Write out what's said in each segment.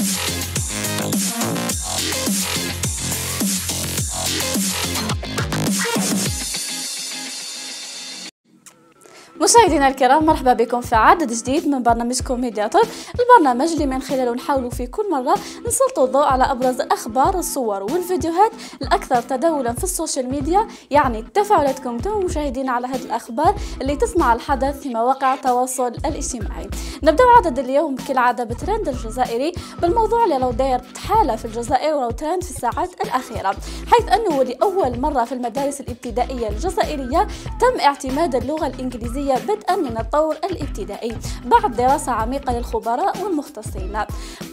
Peace. مشاهدينا الكرام مرحبا بكم في عدد جديد من برنامجكم ميدياتور البرنامج اللي من خلاله نحاول في كل مرة نسلط الضوء على أبرز الأخبار الصور والفيديوهات الأكثر تداولا في ال social media يعني تفاعلاتكم أنتم مشاهدينا على هذه الأخبار اللي تسمع الحدث في مواقع التواصل الاجتماعي. نبدأ عدد اليوم كالعادة بترند الجزائري بالموضوع اللي لو داير حالة في الجزائر ولو ترند في الساعات الأخيرة حيث أنه لأول مرة في المدارس الابتدائية الجزائرية تم اعتماد اللغة الإنجليزية بدءا من الطور الابتدائي بعد دراسة عميقة للخبراء والمختصين.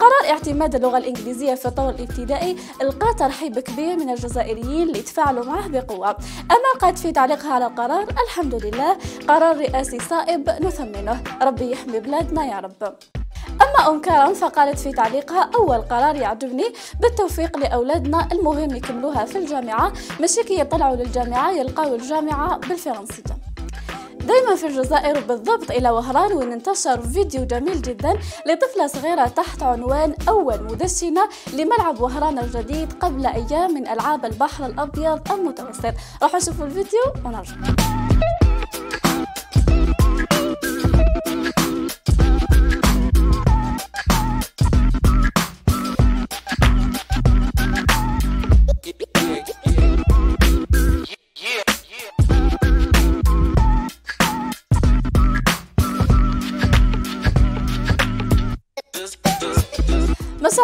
قرار اعتماد اللغة الإنجليزية في الطور الابتدائي القى ترحيب كبير من الجزائريين اللي تفاعلوا معه بقوة. أما قد في تعليقها على القرار الحمد لله قرار رئاسي صائب نثمنه. ربي يحمي بلادنا يا رب. أما أم كرم فقالت في تعليقها أول قرار يعجبني بالتوفيق لأولادنا المهم يكملوها في الجامعة. ماشي كي يطلعوا للجامعة يلقاو الجامعة بالفرنسية. دايما في الجزائر بالضبط إلى وهران وين انتشر فيديو جميل جدا لطفلة صغيرة تحت عنوان أول مدشنة لملعب وهران الجديد قبل أيام من ألعاب البحر الأبيض المتوسط. راحوا شوفوا الفيديو ونرجع.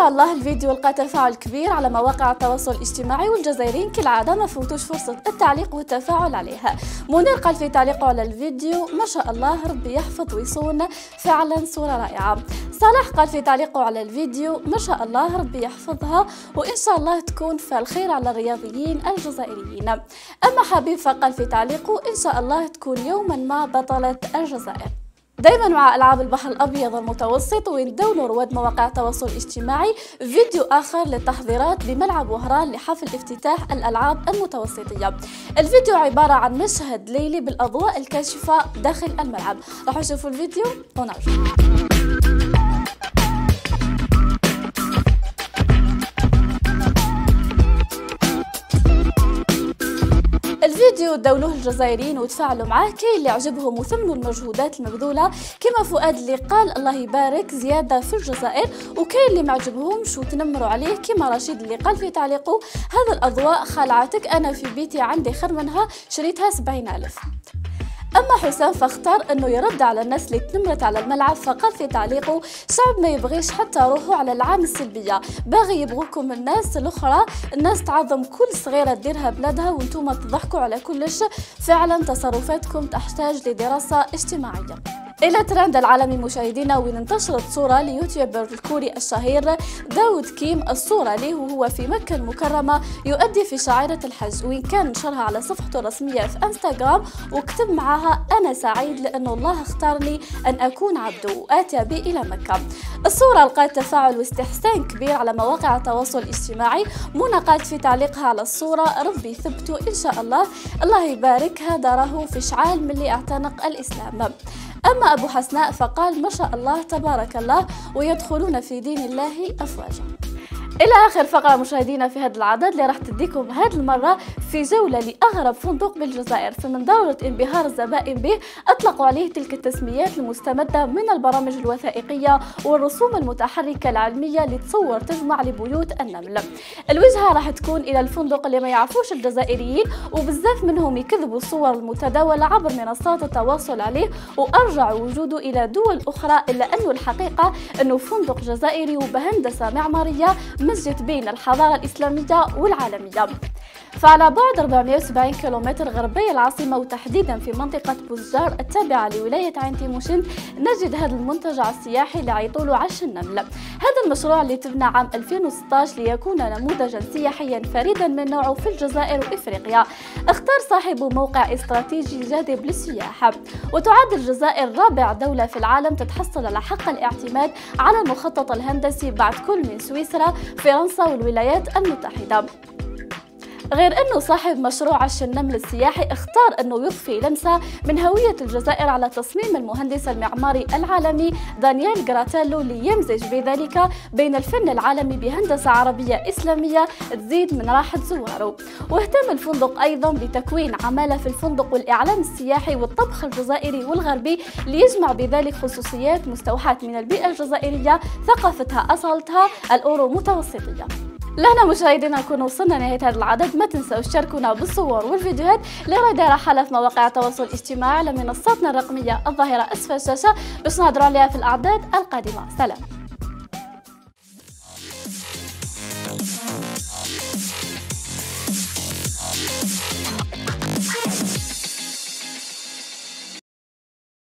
الله الفيديو لقى تفاعل كبير على مواقع التواصل الاجتماعي والجزائريين كالعادة ما فوتوش فرصة التعليق والتفاعل عليها. منير قال في تعليقه على الفيديو ما شاء الله ربي يحفظ ويصون. فعلا صورة رائعة. صالح قال في تعليقه على الفيديو ما شاء الله ربي يحفظها. وإن شاء الله تكون في الخير على الرياضيين الجزائريين. أما حبيب فقال في تعليقه إن شاء الله تكون يوما ما بطلة الجزائر. دايما مع ألعاب البحر الأبيض المتوسط ويندون رواد مواقع التواصل الاجتماعي فيديو آخر للتحضيرات بملعب وهران لحفل افتتاح الألعاب المتوسطية. الفيديو عبارة عن مشهد ليلي بالأضواء الكاشفة داخل الملعب. راح نشوفوا الفيديو ونرجع. دولوه الجزائريين وتفاعلوا معاه كاين اللي عجبهم وثمنوا المجهودات المبذولة. كما فؤاد اللي قال الله يبارك زيادة في الجزائر. وكاين اللي ما عجبهمش وتنمروا عليه كما رشيد اللي قال في تعليقه هذا الأضواء خلعتك أنا في بيتي عندي خير منها شريتها سبعين ألف. أما حسام فاختار أنه يرد على الناس اللي تنمرت على الملعب فقال في تعليقه شعب ما يبغيش حتى روحوا على العام السلبية باغي يبغوكم الناس الأخرى الناس تعظم كل صغيرة ديرها بلادها وأنتم تضحكوا على كلش فعلا تصرفاتكم تحتاج لدراسة اجتماعية. إلى ترند العالمي مشاهدينا وين انتشرت صورة ليوتيوبر الكوري الشهير داود كيم. الصورة له وهو في مكة المكرمة يؤدي في شعيرة الحج. وين كان نشرها على صفحته الرسمية في إنستغرام وكتب معها أنا سعيد لأن الله اختارني أن أكون عبده وآتي بي إلى مكة. الصورة لقات تفاعل واستحسان كبير على مواقع التواصل الاجتماعي منى في تعليقها على الصورة. ربي يثبته إن شاء الله. الله يبارك هذا راهو في شعال من اللي اعتنق الإسلام. أما أبو حسناء فقال ما شاء الله تبارك الله ويدخلون في دين الله أفواجا. إلى آخر فقرة مشاهدينا في هذا العدد اللي راح تديكم هذه المرة في جولة لأغرب فندق بالجزائر. فمن دوره انبهار الزبائن به اطلقوا عليه تلك التسميات المستمدة من البرامج الوثائقية والرسوم المتحركة العلمية اللي تصور تجمع لبيوت النمل. الوجهة راح تكون إلى الفندق اللي ما يعرفوش الجزائريين وبزاف منهم يكذبوا الصور المتداولة عبر منصات التواصل عليه. وارجعوا وجوده إلى دول أخرى إلا انه الحقيقة انه فندق جزائري وبهندسة معمارية مزجت بين الحضارة الإسلامية والعالمية. فعلى بعد 470 كيلومتر غربي العاصمة وتحديدا في منطقة بوزدار التابعة لولاية عين تيموشن نجد هذا المنتجع السياحي اللي عيطوله عش النمل. هذا المشروع اللي تبنى عام 2016 ليكون نموذجا سياحيا فريدا من نوعه في الجزائر وإفريقيا. اختار صاحبه موقع استراتيجي جاذب للسياحة. وتعد الجزائر رابع دولة في العالم تتحصل على حق الاعتماد على المخطط الهندسي بعد كل من سويسرا فرنسا والولايات المتحدة. غير أنه صاحب مشروع عش النمل السياحي اختار أنه يضفي لمسة من هوية الجزائر على تصميم المهندس المعماري العالمي دانييل جراتيلو ليمزج بذلك بين الفن العالمي بهندسة عربية إسلامية تزيد من راحة زواره. واهتم الفندق أيضا بتكوين عمالة في الفندق والإعلام السياحي والطبخ الجزائري والغربي ليجمع بذلك خصوصيات مستوحاة من البيئة الجزائرية ثقافتها أصالتها الأورو متوسطية. لهنا مشاهدينا نكون وصلنا لنهاية هذا العدد. ما تنسوا تشاركونا بالصور والفيديوهات اللي راهي دايرة حالة في مواقع التواصل الاجتماعي على منصاتنا الرقمية الظاهرة أسفل الشاشة. باش نهضروا عليها في الأعداد القادمة. سلام.